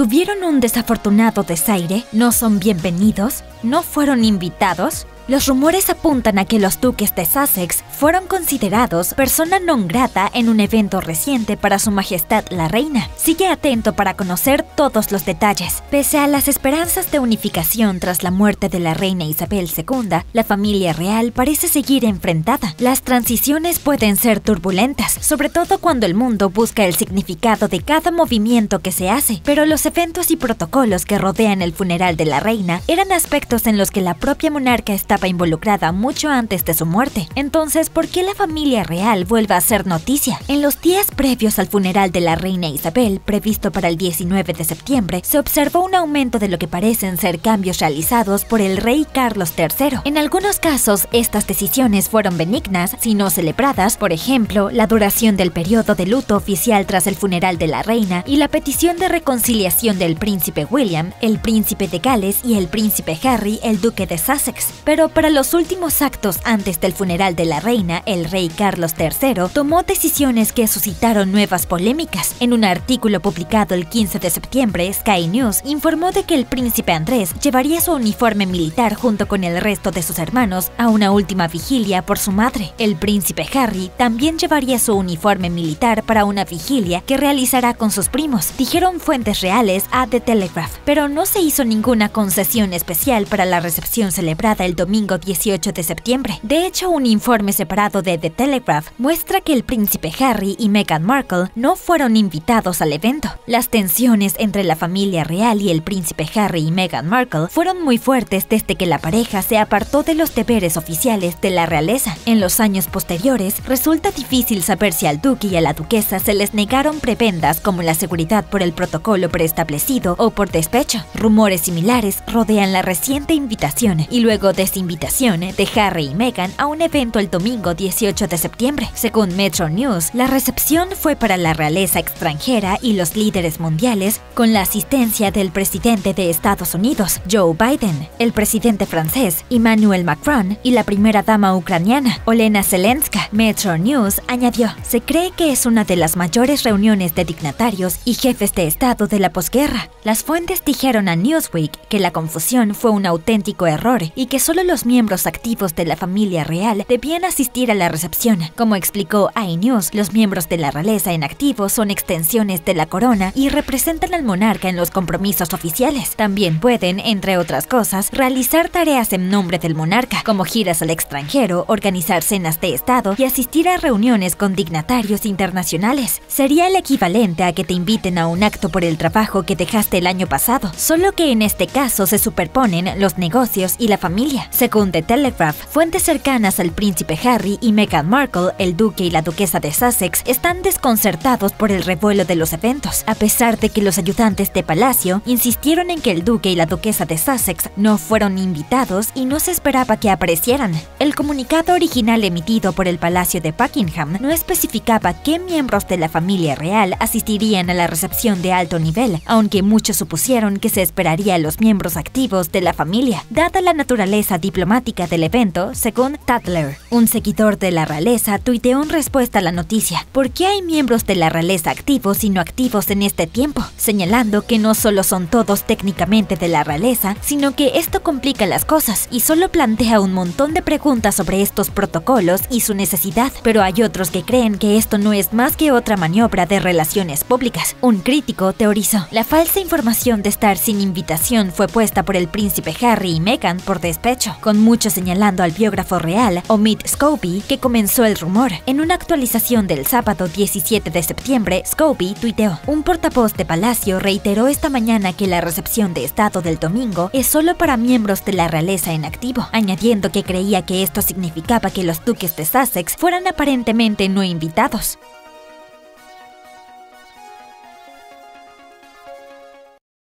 ¿Tuvieron un desafortunado desaire? ¿No son bienvenidos? ¿No fueron invitados? Los rumores apuntan a que los duques de Sussex fueron considerados persona non grata en un evento reciente para su majestad la reina. Sigue atento para conocer todos los detalles. Pese a las esperanzas de unificación tras la muerte de la reina Isabel II, la familia real parece seguir enfrentada. Las transiciones pueden ser turbulentas, sobre todo cuando el mundo busca el significado de cada movimiento que se hace, pero los eventos y protocolos que rodean el funeral de la reina eran aspectos en los que la propia monarca estaba involucrada mucho antes de su muerte. Entonces, ¿por qué la familia real vuelve a ser noticia? En los días previos al funeral de la reina Isabel, previsto para el 19 de septiembre, se observó un aumento de lo que parecen ser cambios realizados por el rey Carlos III. En algunos casos, estas decisiones fueron benignas, si no celebradas, por ejemplo, la duración del periodo de luto oficial tras el funeral de la reina y la petición de reconciliación del príncipe William, el príncipe de Gales y el príncipe Harry, el duque de Sussex. Pero para los últimos actos antes del funeral de la reina, el rey Carlos III tomó decisiones que suscitaron nuevas polémicas. En un artículo publicado el 15 de septiembre, Sky News informó de que el príncipe Andrés llevaría su uniforme militar junto con el resto de sus hermanos a una última vigilia por su madre. El príncipe Harry también llevaría su uniforme militar para una vigilia que realizará con sus primos, dijeron fuentes reales a The Telegraph, pero no se hizo ninguna concesión especial para la recepción celebrada el domingo 18 de septiembre. De hecho, un informe separado de The Telegraph muestra que el príncipe Harry y Meghan Markle no fueron invitados al evento. Las tensiones entre la familia real y el príncipe Harry y Meghan Markle fueron muy fuertes desde que la pareja se apartó de los deberes oficiales de la realeza. En los años posteriores, resulta difícil saber si al duque y a la duquesa se les negaron prebendas como la seguridad por el protocolo preestablecido o por despecho. Rumores similares rodean la reciente invitación y luego desinvitación de Harry y Meghan a un evento el domingo 18 de septiembre. Según Metro News, la recepción fue para la realeza extranjera y los líderes mundiales con la asistencia del presidente de Estados Unidos, Joe Biden, el presidente francés, Emmanuel Macron y la primera dama ucraniana, Olena Zelenska. Metro News añadió, se cree que es una de las mayores reuniones de dignatarios y jefes de Estado de la posguerra. Las fuentes dijeron a Newsweek que la confusión fue un auténtico error y que solo los miembros activos de la familia real debían asistir a la recepción. Como explicó iNews, los miembros de la realeza en activo son extensiones de la corona y representan al monarca en los compromisos oficiales. También pueden, entre otras cosas, realizar tareas en nombre del monarca, como giras al extranjero, organizar cenas de Estado y asistir a reuniones con dignatarios internacionales. Sería el equivalente a que te inviten a un acto por el trabajo que dejaste el año pasado, solo que en este caso se superponen los negocios y la familia. Según The Telegraph, fuentes cercanas al príncipe Harry y Meghan Markle, el duque y la duquesa de Sussex, están desconcertados por el revuelo de los eventos, a pesar de que los ayudantes de palacio insistieron en que el duque y la duquesa de Sussex no fueron invitados y no se esperaba que aparecieran. El comunicado original emitido por el Palacio de Buckingham no especificaba qué miembros de la familia real asistirían a la recepción de alto nivel, aunque muchos supusieron que se esperaría a los miembros activos de la familia, dada la naturaleza diplomática del evento, según Tatler. Un seguidor de la realeza tuiteó en respuesta a la noticia, ¿por qué hay miembros de la realeza activos y no activos en este tiempo? Señalando que no solo son todos técnicamente de la realeza, sino que esto complica las cosas y solo plantea un montón de preguntas sobre estos protocolos y su necesidad, pero hay otros que creen que esto no es más que otra maniobra de relaciones públicas. Un crítico teorizó, la falsa información de estar sin invitación fue puesta por el príncipe Harry y Meghan por despecho, con muchos señalando al biógrafo real, Omid Scobie, que comenzó el rumor. En una actualización del sábado 17 de septiembre, Scobie tuiteó, un portavoz de Palacio reiteró esta mañana que la recepción de Estado del domingo es solo para miembros de la realeza en activo, añadiendo que creía que esto significaba que los duques de Sussex fueran aparentemente no invitados.